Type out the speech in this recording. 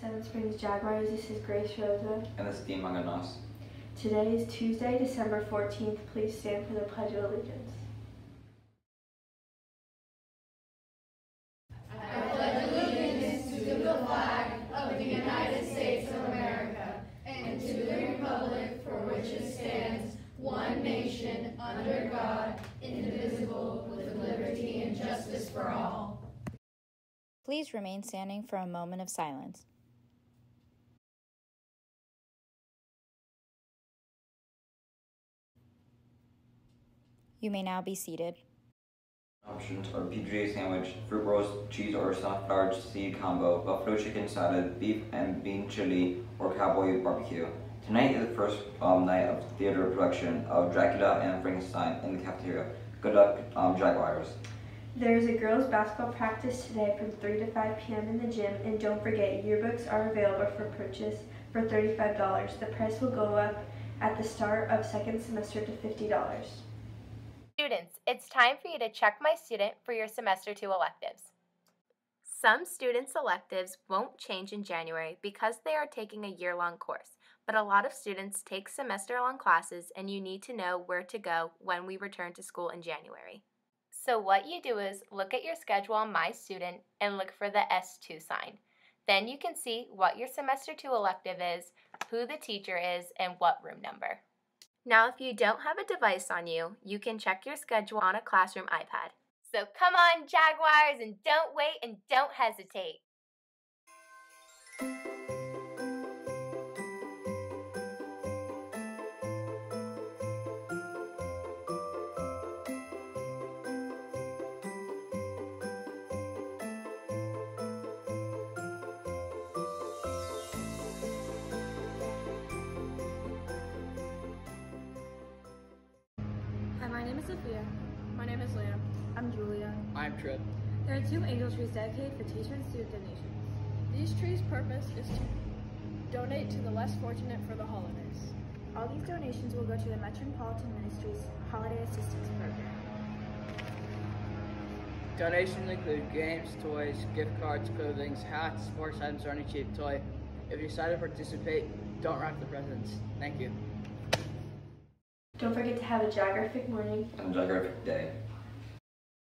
Highland Springs Jaguars. This is Grace Rosa. And this is Dean Manganos. Today is Tuesday, December 14th. Please stand for the Pledge of Allegiance. I pledge allegiance to the flag of the United States of America and to the republic for which it stands, one nation, under God, indivisible, with liberty and justice for all. Please remain standing for a moment of silence. You may now be seated. Options are PJ sandwich, fruit roast, cheese or sunflower seed combo, buffalo chicken salad, beef and bean chili, or cowboy barbecue. Tonight is the first um, night of theater production of Dracula and Frankenstein in the cafeteria. Good luck, um, Jaguars. There is a girls' basketball practice today from 3 to 5 p.m. in the gym, and don't forget, yearbooks are available for purchase for $35. The price will go up at the start of second semester to $50. Students, it's time for you to check My Student for your Semester 2 electives. Some students' electives won't change in January because they are taking a year-long course, but a lot of students take semester-long classes and you need to know where to go when we return to school in January. So what you do is look at your schedule on My Student and look for the S2 sign. Then you can see what your Semester 2 elective is, who the teacher is, and what room number. Now, if you don't have a device on you, you can check your schedule on a classroom iPad. So come on, Jaguars, and don't wait and don't hesitate. Is Sophia. My name is Liam. I'm Julia. I'm Trip. There are two angel trees dedicated for teacher and student donations. These trees' purpose is to donate to the less fortunate for the holidays. All these donations will go to the Metropolitan Ministries Holiday Assistance Program. Donations include games, toys, gift cards, clothing, hats, sports items, or any cheap toy. If you decide to participate, don't wrap the presents. Thank you. Don't forget to have a geographic morning. And a geographic day.